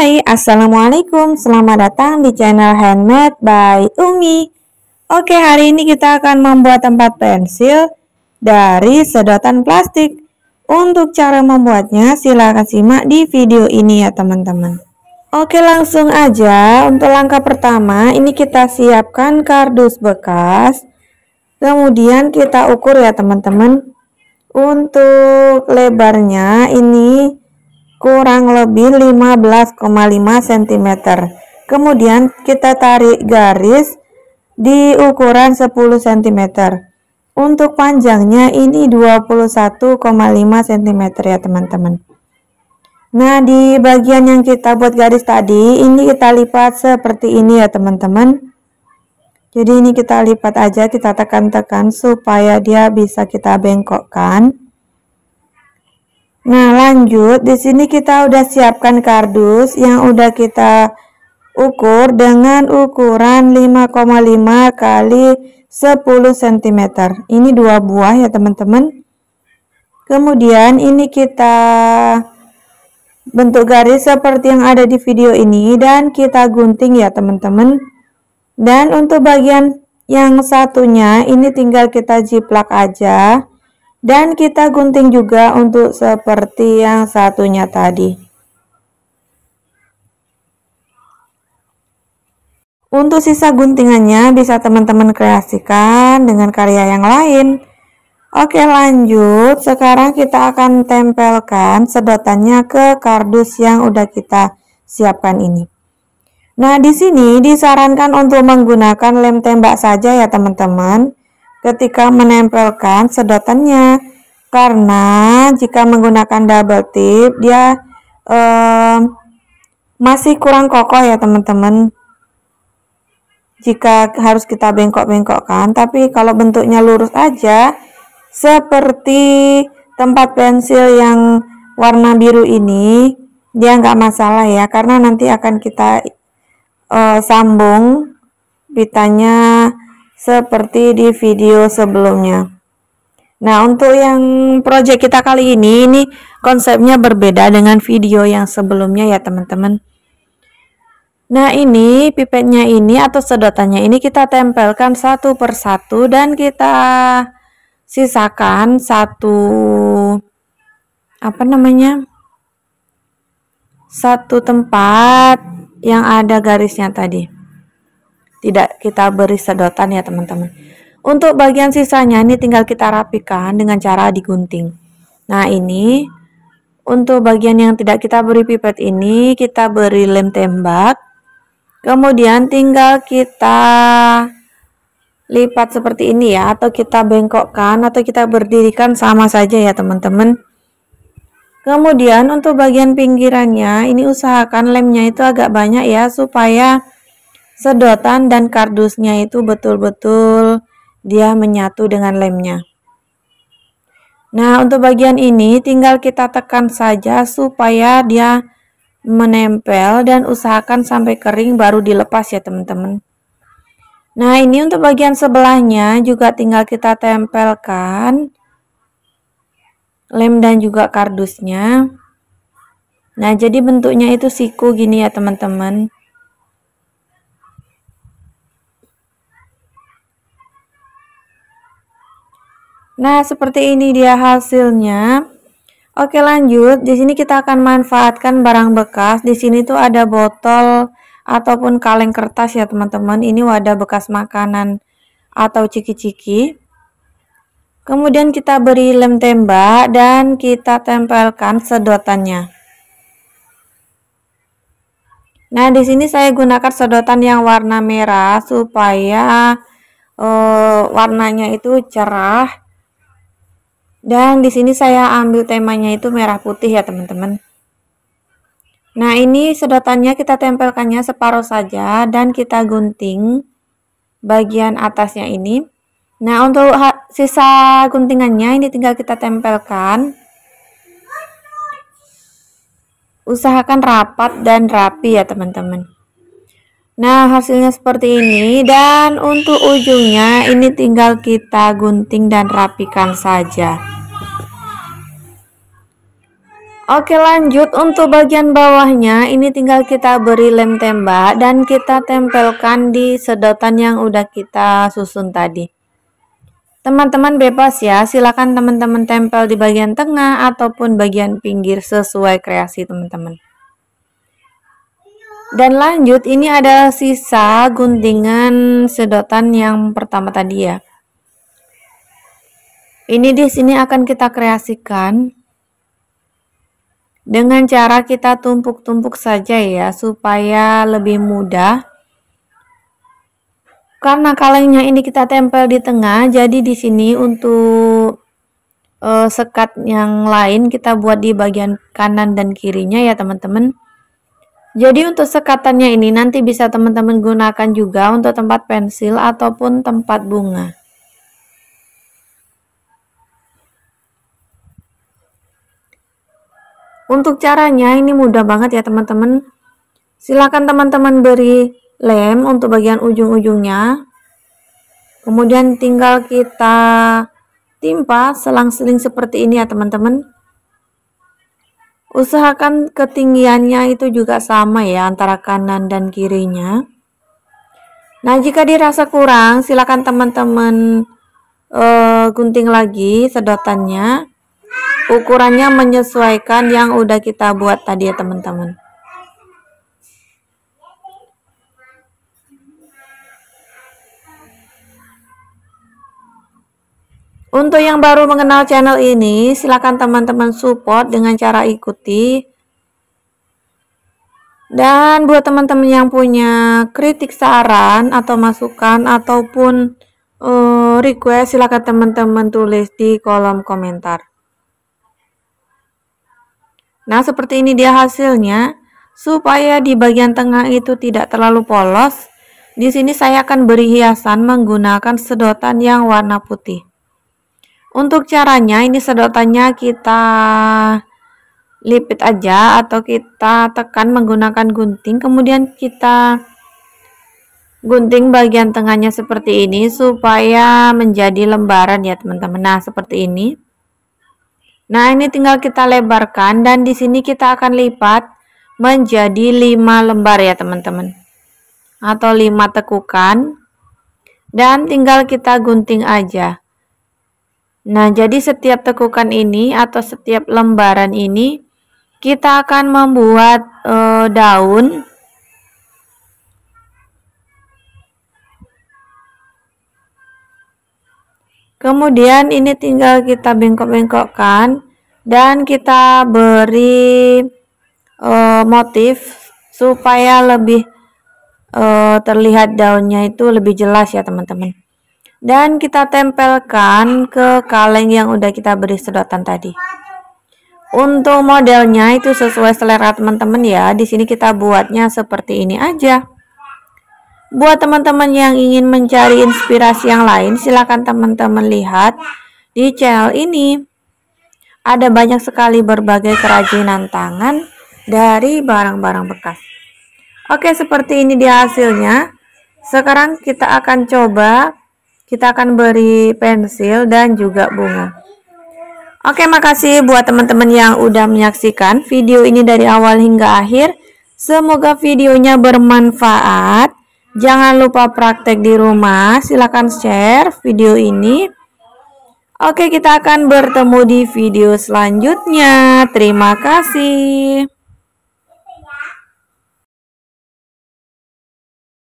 Hai, Assalamualaikum. Selamat datang di channel Handmade by Umi. Oke, hari ini kita akan membuat tempat pensil dari sedotan plastik. Untuk cara membuatnya, silahkan simak di video ini ya teman-teman. Oke, langsung aja. Untuk langkah pertama, ini kita siapkan kardus bekas. Kemudian kita ukur ya teman-teman. Untuk lebarnya ini kurang lebih 15,5 cm. Kemudian kita tarik garis di ukuran 10 cm. Untuk panjangnya ini 21,5 cm ya teman-teman. Nah di bagian yang kita buat garis tadi ini kita lipat seperti ini ya teman-teman. Jadi ini kita lipat aja kita tekan-tekan supaya dia bisa kita bengkokkan. Nah, lanjut di sini kita udah siapkan kardus yang udah kita ukur dengan ukuran 5,5 kali 10 cm. Ini dua buah ya, teman-teman. Kemudian ini kita bentuk garis seperti yang ada di video ini dan kita gunting ya, teman-teman. Dan untuk bagian yang satunya ini tinggal kita jiplak aja dan kita gunting juga untuk seperti yang satunya tadi. Untuk sisa guntingannya bisa teman-teman kreasikan dengan karya yang lain. Oke lanjut, sekarang kita akan tempelkan sedotannya ke kardus yang udah kita siapkan ini. Nah di sini disarankan untuk menggunakan lem tembak saja ya teman-teman ketika menempelkan sedotannya. Karena jika menggunakan double tip dia eh, masih kurang kokoh ya teman-teman. Jika harus kita bengkok-bengkokkan tapi kalau bentuknya lurus aja seperti tempat pensil yang warna biru ini dia nggak masalah ya karena nanti akan kita uh, sambung pitanya seperti di video sebelumnya. Nah, untuk yang project kita kali ini, ini konsepnya berbeda dengan video yang sebelumnya ya teman-teman. Nah, ini pipetnya ini atau sedotannya ini kita tempelkan satu persatu dan kita sisakan satu apa namanya? satu tempat yang ada garisnya tadi tidak kita beri sedotan ya teman-teman. Untuk bagian sisanya ini tinggal kita rapikan dengan cara digunting. Nah ini untuk bagian yang tidak kita beri pipet ini kita beri lem tembak. Kemudian tinggal kita lipat seperti ini ya atau kita bengkokkan atau kita berdirikan sama saja ya teman-teman. Kemudian untuk bagian pinggirannya ini usahakan lemnya itu agak banyak ya supaya sedotan dan kardusnya itu betul-betul dia menyatu dengan lemnya. Nah, untuk bagian ini tinggal kita tekan saja supaya dia menempel dan usahakan sampai kering baru dilepas ya teman-teman. Nah, ini untuk bagian sebelahnya juga tinggal kita tempelkan lem dan juga kardusnya. Nah, jadi bentuknya itu siku gini ya teman-teman. Nah, seperti ini dia hasilnya. Oke, lanjut. Di sini kita akan manfaatkan barang bekas. Di sini tuh ada botol ataupun kaleng kertas ya, teman-teman. Ini wadah bekas makanan atau ciki-ciki. Kemudian kita beri lem tembak dan kita tempelkan sedotannya. Nah, di sini saya gunakan sedotan yang warna merah supaya uh, warnanya itu cerah dan di sini saya ambil temanya itu merah putih ya teman-teman. Nah ini sedotannya kita tempelkannya separuh saja dan kita gunting bagian atasnya ini. Nah untuk sisa guntingannya ini tinggal kita tempelkan. Usahakan rapat dan rapi ya teman-teman. Nah, hasilnya seperti ini. Dan untuk ujungnya ini tinggal kita gunting dan rapikan saja. Oke lanjut. Untuk bagian bawahnya ini tinggal kita beri lem tembak dan kita tempelkan di sedotan yang udah kita susun tadi. Teman-teman bebas ya. Silakan teman-teman tempel di bagian tengah ataupun bagian pinggir sesuai kreasi teman-teman dan lanjut ini ada sisa guntingan sedotan yang pertama tadi ya. Ini di sini akan kita kreasikan dengan cara kita tumpuk-tumpuk saja ya supaya lebih mudah. Karena kalengnya ini kita tempel di tengah jadi di sini untuk uh, sekat yang lain kita buat di bagian kanan dan kirinya ya teman-teman jadi untuk sekatannya ini nanti bisa teman-teman gunakan juga untuk tempat pensil ataupun tempat bunga Untuk caranya ini mudah banget ya teman-teman. Silakan teman-teman beri lem untuk bagian ujung-ujungnya. Kemudian tinggal kita timpa selang-seling seperti ini ya teman-teman. Usahakan ketinggiannya itu juga sama ya antara kanan dan kirinya. Nah, jika dirasa kurang, silakan teman-teman uh, gunting lagi sedotannya ukurannya menyesuaikan yang udah kita buat tadi ya teman-teman Untuk yang baru mengenal channel ini, silakan teman-teman support dengan cara ikuti. Dan buat teman-teman yang punya kritik saran atau masukan ataupun uh, request, silakan teman-teman tulis di kolom komentar. Nah, seperti ini dia hasilnya. Supaya di bagian tengah itu tidak terlalu polos, di sini saya akan beri hiasan menggunakan sedotan yang warna putih. Untuk caranya, ini sedotannya kita lipit aja atau kita tekan menggunakan gunting, kemudian kita gunting bagian tengahnya seperti ini supaya menjadi lembaran ya teman-teman. Nah, seperti ini. Nah, ini tinggal kita lebarkan dan di sini kita akan lipat menjadi 5 lembar ya, teman-teman. Atau 5 tekukan. Dan tinggal kita gunting aja. Nah, jadi setiap tekukan ini atau setiap lembaran ini kita akan membuat e, daun Kemudian ini tinggal kita bengkok-bengkokkan dan kita beri uh, motif supaya lebih uh, terlihat daunnya itu lebih jelas ya teman-teman. Dan kita tempelkan ke kaleng yang udah kita beri sedotan tadi. Untuk modelnya itu sesuai selera teman-teman ya. Di sini kita buatnya seperti ini aja. Buat teman-teman yang ingin mencari inspirasi yang lain, silakan teman-teman lihat di channel ini. Ada banyak sekali berbagai kerajinan tangan dari barang-barang bekas. Oke, seperti ini dia hasilnya. Sekarang kita akan coba, kita akan beri pensil dan juga bunga. Oke, makasih buat teman-teman yang udah menyaksikan video ini dari awal hingga akhir. Semoga videonya bermanfaat. Jangan lupa praktek di rumah. Silahkan share video ini. Oke, kita akan bertemu di video selanjutnya. Terima kasih.